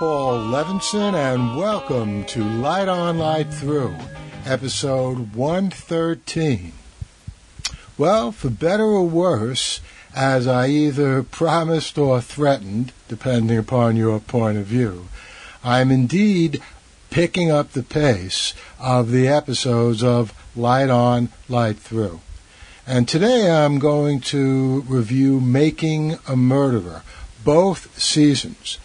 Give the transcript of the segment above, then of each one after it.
Paul Levinson, and welcome to Light On, Light Through, episode 113. Well, for better or worse, as I either promised or threatened, depending upon your point of view, I'm indeed picking up the pace of the episodes of Light On, Light Through. And today I'm going to review Making a Murderer, both seasons.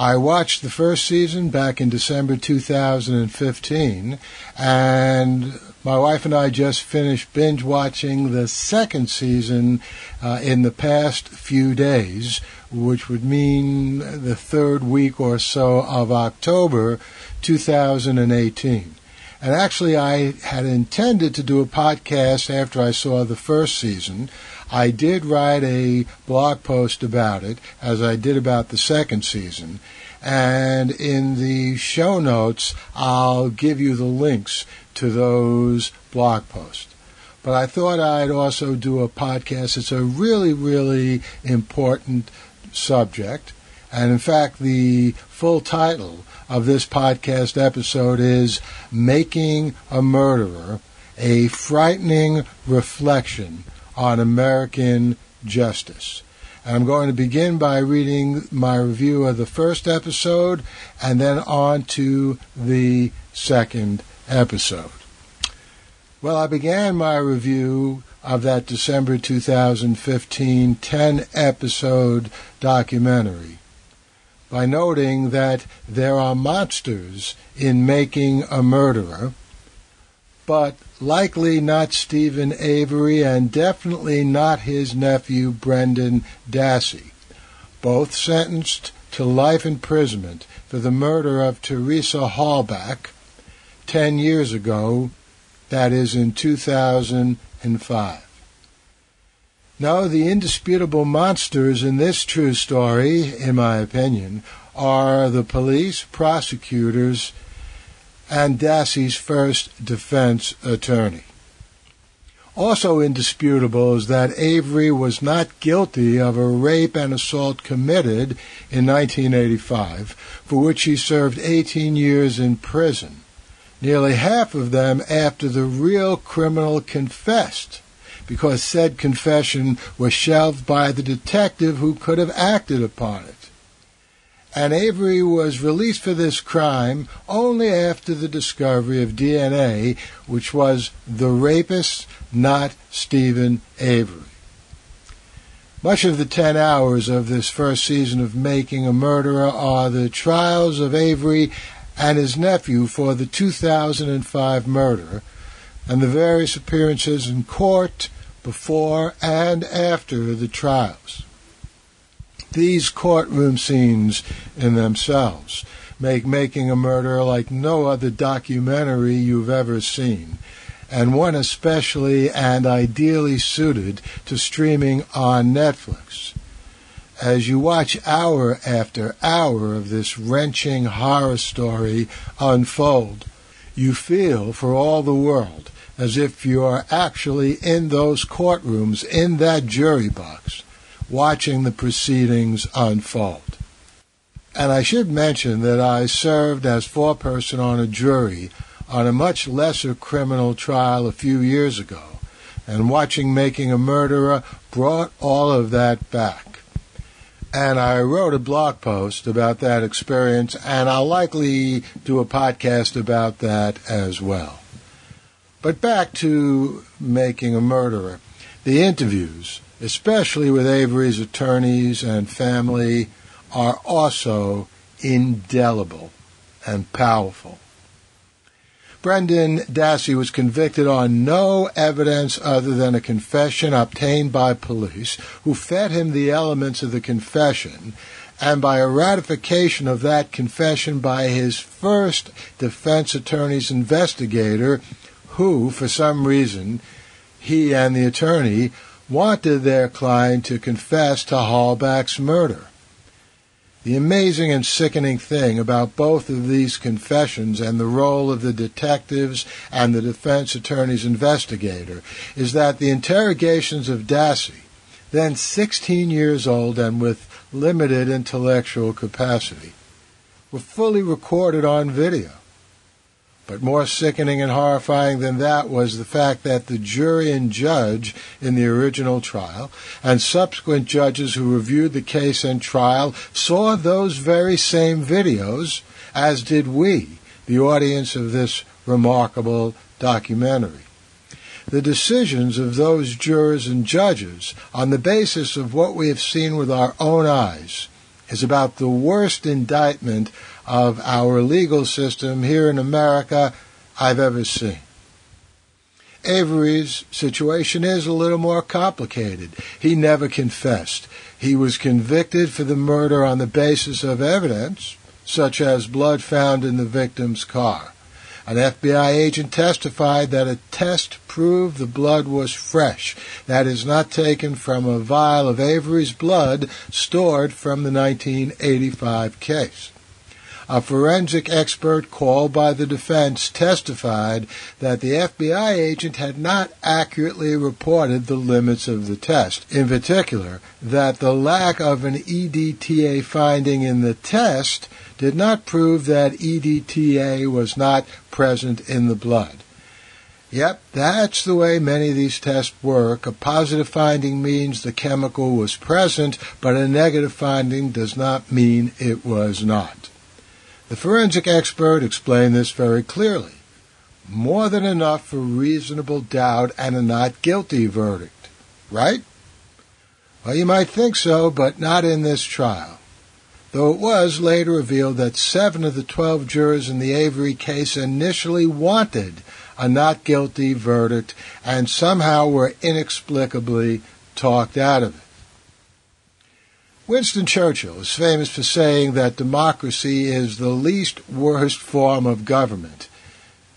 I watched the first season back in December 2015, and my wife and I just finished binge watching the second season uh, in the past few days, which would mean the third week or so of October 2018. And actually, I had intended to do a podcast after I saw the first season. I did write a blog post about it, as I did about the second season. And in the show notes, I'll give you the links to those blog posts. But I thought I'd also do a podcast. It's a really, really important subject. And in fact, the full title of this podcast episode is Making a Murderer A Frightening Reflection on American Justice. And I'm going to begin by reading my review of the first episode and then on to the second episode. Well, I began my review of that December 2015 10 episode documentary by noting that there are monsters in making a murderer, but likely not Steven Avery and definitely not his nephew Brendan Dassey, both sentenced to life imprisonment for the murder of Teresa Halbach 10 years ago, that is in 2005. No, the indisputable monsters in this true story, in my opinion, are the police, prosecutors, and Dassey's first defense attorney. Also indisputable is that Avery was not guilty of a rape and assault committed in 1985, for which he served 18 years in prison, nearly half of them after the real criminal confessed because said confession was shelved by the detective who could have acted upon it. And Avery was released for this crime only after the discovery of DNA, which was the rapist, not Steven Avery. Much of the 10 hours of this first season of Making a Murderer are the trials of Avery and his nephew for the 2005 murder and the various appearances in court before and after the trials. These courtroom scenes in themselves make Making a Murderer like no other documentary you've ever seen, and one especially and ideally suited to streaming on Netflix. As you watch hour after hour of this wrenching horror story unfold, you feel for all the world as if you're actually in those courtrooms, in that jury box, watching the proceedings unfold. And I should mention that I served as foreperson on a jury on a much lesser criminal trial a few years ago, and watching Making a Murderer brought all of that back. And I wrote a blog post about that experience, and I'll likely do a podcast about that as well. But back to making a murderer. The interviews, especially with Avery's attorneys and family, are also indelible and powerful. Brendan Dassey was convicted on no evidence other than a confession obtained by police, who fed him the elements of the confession, and by a ratification of that confession by his first defense attorney's investigator, who, for some reason, he and the attorney wanted their client to confess to Halbach's murder. The amazing and sickening thing about both of these confessions and the role of the detectives and the defense attorney's investigator is that the interrogations of Dassey, then 16 years old and with limited intellectual capacity, were fully recorded on video. But more sickening and horrifying than that was the fact that the jury and judge in the original trial and subsequent judges who reviewed the case and trial saw those very same videos, as did we, the audience of this remarkable documentary. The decisions of those jurors and judges, on the basis of what we have seen with our own eyes, is about the worst indictment of our legal system here in America I've ever seen. Avery's situation is a little more complicated. He never confessed. He was convicted for the murder on the basis of evidence, such as blood found in the victim's car. An FBI agent testified that a test proved the blood was fresh, that is, not taken from a vial of Avery's blood stored from the 1985 case. A forensic expert called by the defense testified that the FBI agent had not accurately reported the limits of the test. In particular, that the lack of an EDTA finding in the test did not prove that EDTA was not present in the blood. Yep, that's the way many of these tests work. A positive finding means the chemical was present, but a negative finding does not mean it was not. The forensic expert explained this very clearly. More than enough for reasonable doubt and a not guilty verdict. Right? Well, you might think so, but not in this trial. Though it was later revealed that seven of the twelve jurors in the Avery case initially wanted a not guilty verdict and somehow were inexplicably talked out of it. Winston Churchill is famous for saying that democracy is the least worst form of government,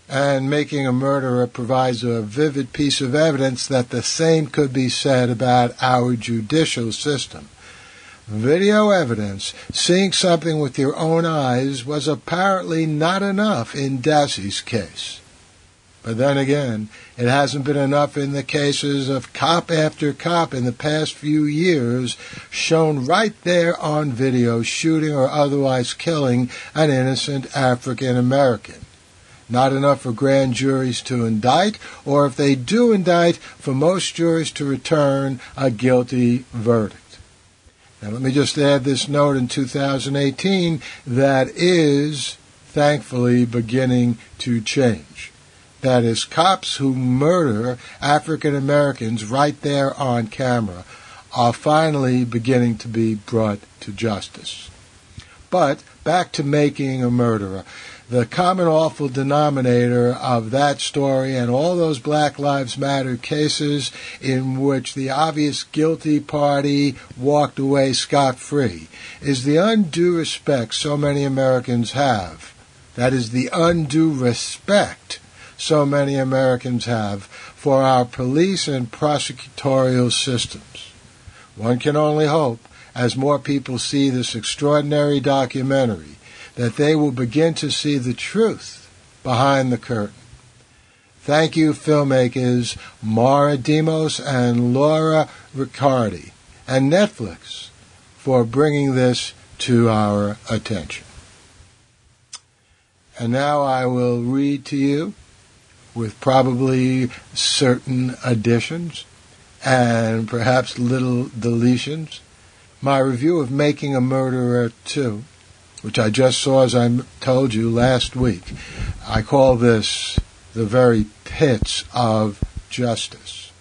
and making a murderer provides a vivid piece of evidence that the same could be said about our judicial system. Video evidence, seeing something with your own eyes, was apparently not enough in Dassey's case. But then again, it hasn't been enough in the cases of cop after cop in the past few years shown right there on video shooting or otherwise killing an innocent African American. Not enough for grand juries to indict, or if they do indict, for most juries to return a guilty verdict. Now, let me just add this note in 2018 that is, thankfully, beginning to change. That is, cops who murder African Americans right there on camera are finally beginning to be brought to justice. But back to making a murderer. The common awful denominator of that story and all those Black Lives Matter cases in which the obvious guilty party walked away scot free is the undue respect so many Americans have. That is the undue respect so many Americans have for our police and prosecutorial systems. One can only hope, as more people see this extraordinary documentary, that they will begin to see the truth behind the curtain. Thank you, filmmakers Moira Demos and Laura Ricciardi, and Netflix for bringing this to our attention. And now I will read to you with probably certain additions and perhaps little deletions. My review of Making a Murderer 2, which I just saw, as I told you last week, I call this the very pits of justice.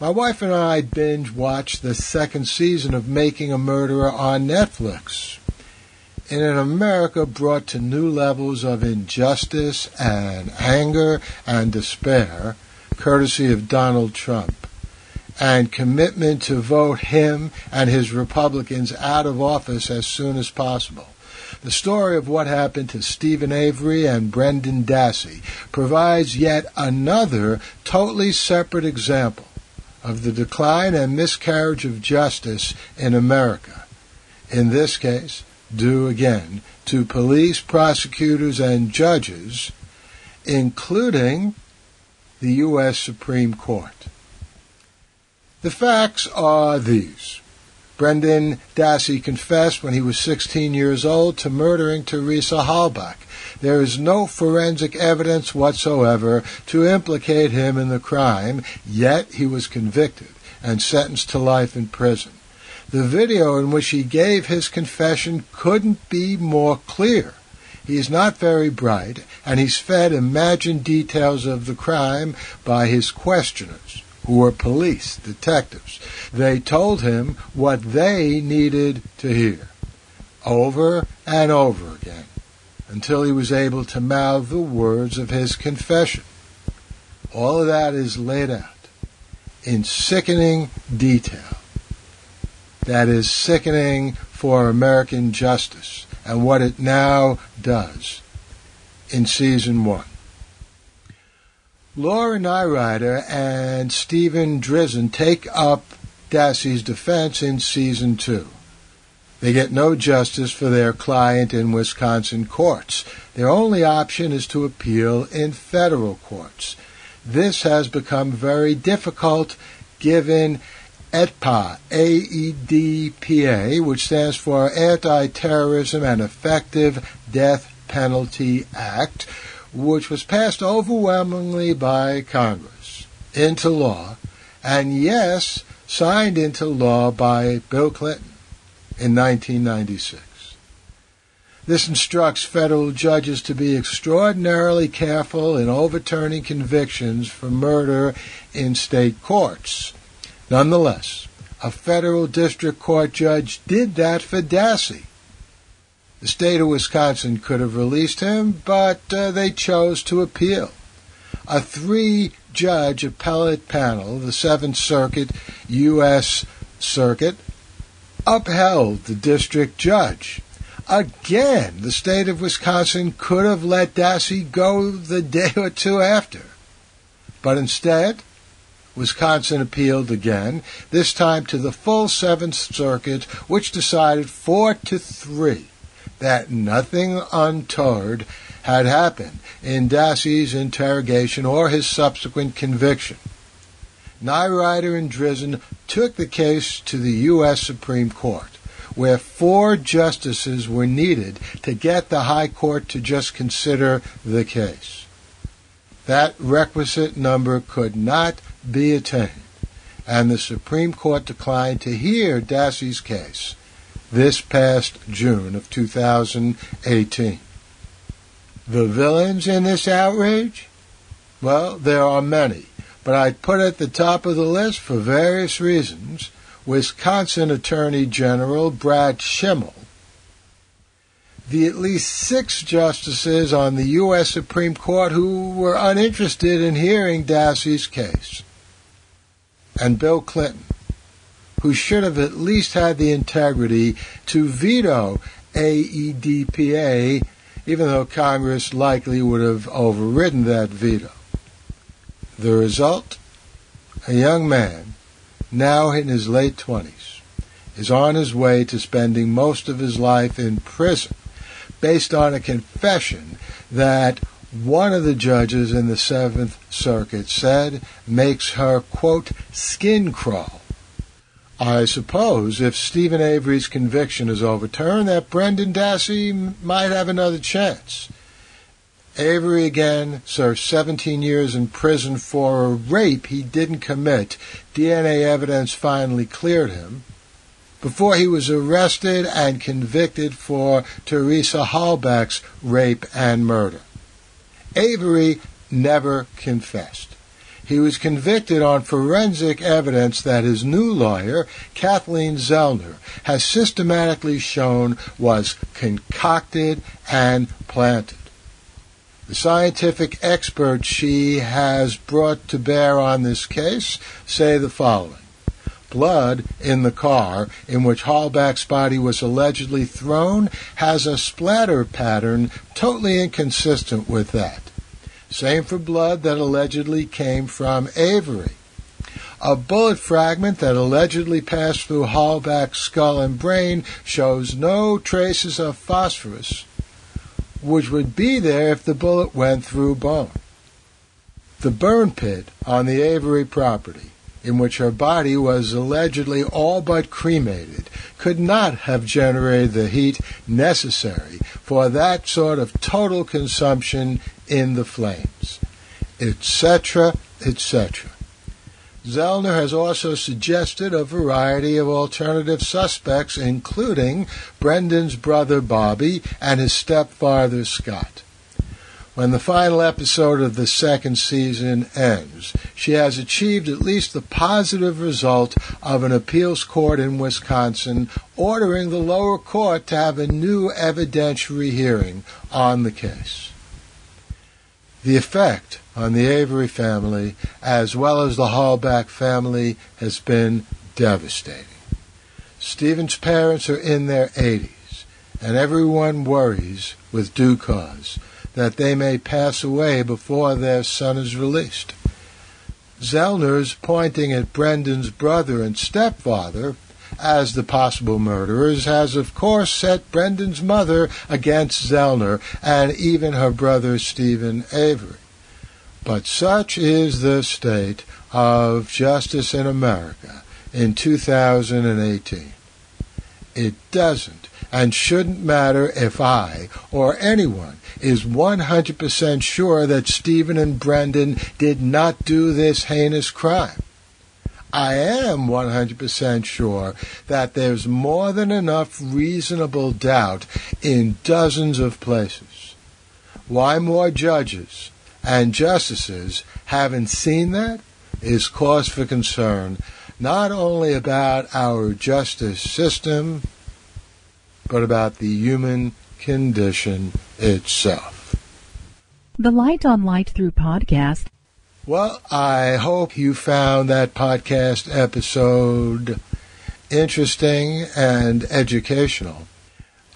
My wife and I binge watched the second season of Making a Murderer on Netflix in an America brought to new levels of injustice and anger and despair, courtesy of Donald Trump, and commitment to vote him and his Republicans out of office as soon as possible. The story of what happened to Steven Avery and Brendan Dassey provides yet another totally separate example of the decline and miscarriage of justice in America. In this case, due again to police, prosecutors, and judges, including the U.S. Supreme Court. The facts are these. Brendan Dassey confessed when he was 16 years old to murdering Teresa Halbach. There is no forensic evidence whatsoever to implicate him in the crime, yet he was convicted and sentenced to life in prison. The video in which he gave his confession couldn't be more clear. He is not very bright, and he's fed imagined details of the crime by his questioners, who were police, detectives. They told him what they needed to hear, over and over again, until he was able to mouth the words of his confession. All of that is laid out in sickening detail. That is sickening for American justice and what it now does in season one. Laura Nirider and Steven Drizin take up Dassey's defense in season two. They get no justice for their client in Wisconsin courts. Their only option is to appeal in federal courts. This has become very difficult given AEDPA, A-E-D-P-A, which stands for Anti-Terrorism and Effective Death Penalty Act, which was passed overwhelmingly by Congress into law, and yes, signed into law by Bill Clinton in 1996. This instructs federal judges to be extraordinarily careful in overturning convictions for murder in state courts. Nonetheless, a federal district court judge did that for Dassey. The state of Wisconsin could have released him, but uh, they chose to appeal. A three judge appellate panel, the Seventh Circuit, U.S. Circuit, upheld the district judge. Again, the state of Wisconsin could have let Dassey go the day or two after. But instead, Wisconsin appealed again, this time to the full Seventh Circuit, which decided four to three that nothing untoward had happened in Dassey's interrogation or his subsequent conviction. Nirider and Drizin took the case to the U.S. Supreme Court, where four justices were needed to get the High Court to just consider the case. That requisite number could not be attained, and the Supreme Court declined to hear Dassey's case this past June of 2018. The villains in this outrage? Well, there are many, but I'd put at the top of the list for various reasons Wisconsin Attorney General Brad Schimel, the at least six justices on the U.S. Supreme Court who were uninterested in hearing Dassey's case, and Bill Clinton, who should have at least had the integrity to veto AEDPA, even though Congress likely would have overridden that veto. The result? A young man, now in his late 20s, is on his way to spending most of his life in prison based on a confession that one of the judges in the Seventh Circuit said makes her, quote, skin crawl. I suppose if Steven Avery's conviction is overturned, that Brendan Dassey might have another chance. Avery again served 17 years in prison for a rape he didn't commit. DNA evidence finally cleared him before he was arrested and convicted for Teresa Halbach's rape and murder. Avery never confessed. He was convicted on forensic evidence that his new lawyer, Kathleen Zellner, has systematically shown was concocted and planted. The scientific experts she has brought to bear on this case say the following. Blood in the car in which Halbach's body was allegedly thrown has a splatter pattern totally inconsistent with that. Same for blood that allegedly came from Avery. A bullet fragment that allegedly passed through Halbach's skull and brain shows no traces of phosphorus, which would be there if the bullet went through bone. The burn pit on the Avery property in which her body was allegedly all but cremated, could not have generated the heat necessary for that sort of total consumption in the flames, etc., etc. Zellner has also suggested a variety of alternative suspects, including Brendan's brother Bobby and his stepfather Scott. When the final episode of the second season ends, she has achieved at least the positive result of an appeals court in Wisconsin ordering the lower court to have a new evidentiary hearing on the case. The effect on the Avery family, as well as the Halbach family, has been devastating. Steven's parents are in their 80s, and everyone worries, with due cause, that they may pass away before their son is released. Zellner's pointing at Brendan's brother and stepfather as the possible murderers has, of course, set Brendan's mother against Zellner and even her brother Steven Avery. But such is the state of justice in America in 2018. It doesn't and shouldn't matter if I or anyone is 100% sure that Steven and Brendan did not do this heinous crime. I am 100% sure that there's more than enough reasonable doubt in dozens of places. Why more judges and justices haven't seen that is cause for concern, not only about our justice system, but about the human condition itself. The Light on Light Through podcast. Well, I hope you found that podcast episode interesting and educational.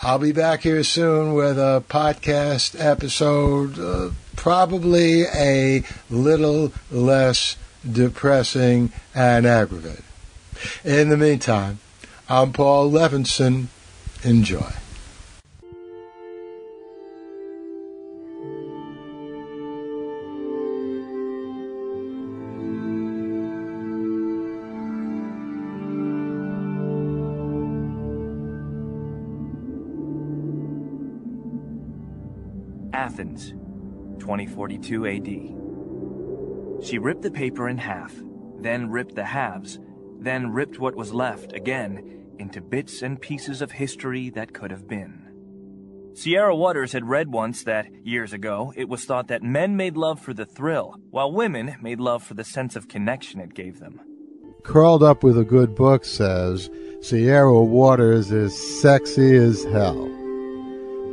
I'll be back here soon with a podcast episode, uh, probably a little less depressing and aggravating. In the meantime, I'm Paul Levinson. Enjoy. 2042 AD. She ripped the paper in half, then ripped the halves, then ripped what was left again into bits and pieces of history that could have been. Sierra Waters had read once that, years ago, it was thought that men made love for the thrill, while women made love for the sense of connection it gave them. Curled Up with a Good Book says Sierra Waters is sexy as hell.